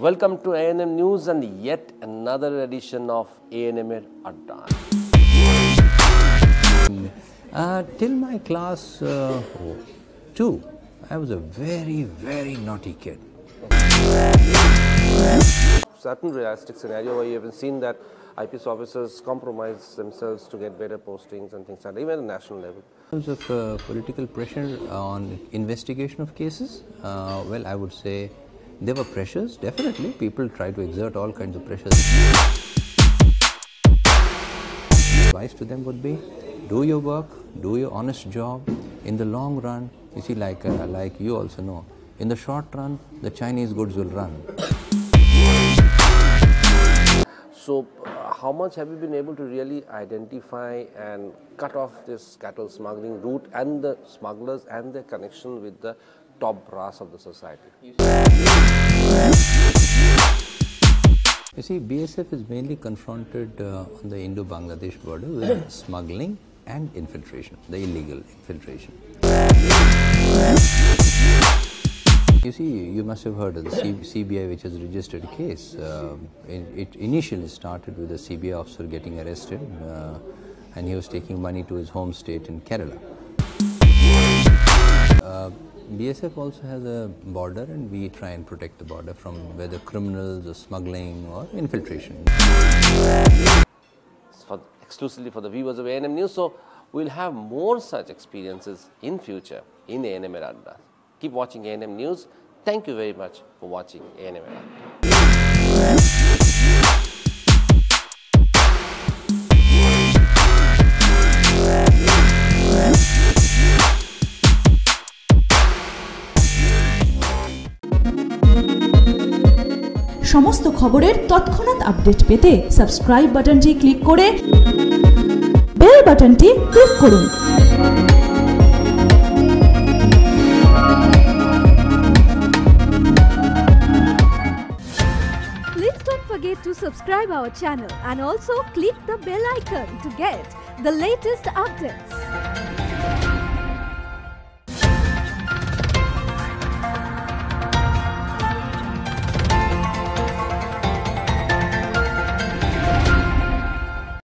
Welcome to ANM News and yet another edition of ANM Adda. Uh, till my class uh, two, I was a very, very naughty kid. Certain realistic scenario where you have seen that IPS officers compromise themselves to get better postings and things like that, even at the national level. In terms of uh, political pressure on investigation of cases, uh, well, I would say there were pressures, definitely. People try to exert all kinds of pressures. Advice to them would be do your work, do your honest job. In the long run, you see, like, uh, like you also know, in the short run, the Chinese goods will run. So, how much have you been able to really identify and cut off this cattle smuggling route and the smugglers and their connection with the top brass of the society? You see, BSF is mainly confronted uh, on the Indo-Bangladesh border with smuggling and infiltration, the illegal infiltration. You see, you must have heard of the C- CBI which has registered a case. Uh, it, it initially started with a CBI officer getting arrested uh, and he was taking money to his home state in Kerala. Uh, BSF also has a border and we try and protect the border from whether criminals or smuggling or infiltration. For, exclusively for the viewers of ANM News. So, we'll have more such experiences in future in ANM Adda. Keep watching ANM News. Thank you very much for watching ANM Adda. সমস্ত খবরের তৎক্ষণাৎ update পেতে subscribe বাটনটি click করে bell বাটনটি click করুন forget to subscribe our channel and also click the bell icon to get the latest updates.